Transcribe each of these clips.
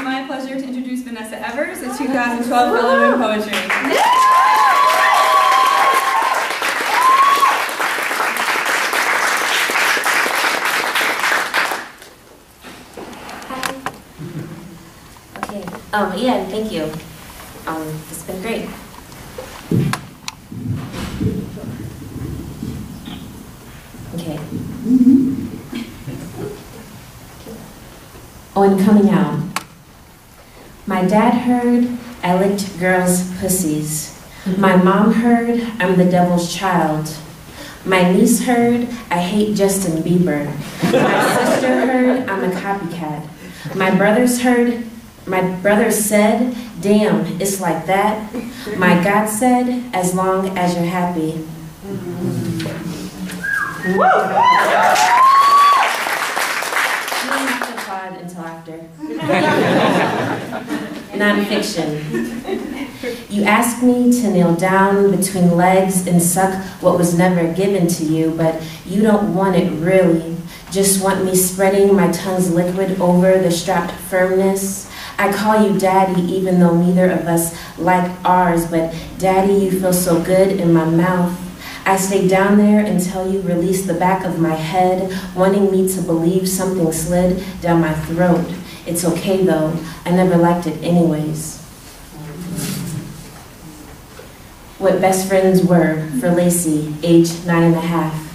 is my pleasure to introduce Vanesa Evers, the 2012 Fellow in Poetry. Hi. Okay. Um, yeah, thank you. Um, it's been great. Okay. On coming out. My dad heard I licked girls' pussies. My mom heard I'm the devil's child. My niece heard I hate Justin Bieber. My sister heard I'm a copycat. My brothers heard, my brothers said, damn, it's like that. My God said, as long as you're happy. You don't have to applaud until after. Nonfiction. You ask me to kneel down between legs and suck what was never given to you, but you don't want it really. Just want me spreading my tongue's liquid over the strapped firmness. I call you daddy even though neither of us like ours, but daddy, you feel so good in my mouth. I stay down there until you release the back of my head, wanting me to believe something slid down my throat. It's okay though, I never liked it anyways. What best friends were for Lacey, age nine and a half.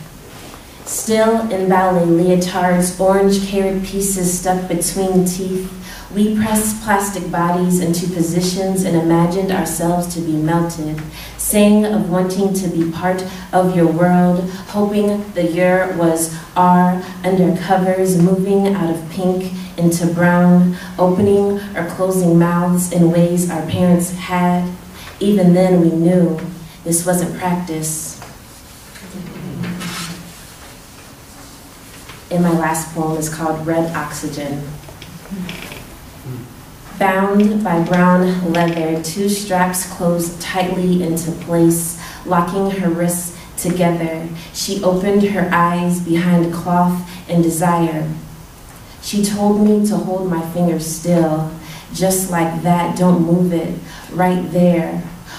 Still in ballet leotards, orange carrot pieces stuck between teeth, we pressed plastic bodies into positions and imagined ourselves to be melted, sang of wanting to be part of your world, hoping the year was our under covers, moving out of pink into brown, opening or closing mouths in ways our parents had. Even then, we knew this wasn't practice. And my last poem is called Red Oxygen. Bound by brown leather, two straps closed tightly into place, locking her wrists together. She opened her eyes behind cloth and desire. She told me to hold my finger still, just like that, don't move it, right there.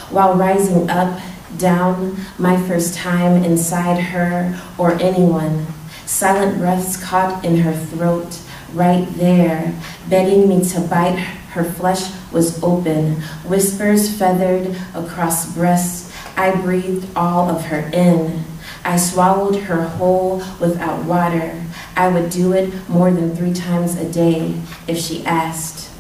While rising up, down, my first time inside her or anyone, silent breaths caught in her throat, right there, begging me to bite. Her flesh was open, whispers feathered across breasts. I breathed all of her in. I swallowed her whole without water. I would do it more than three times a day if she asked.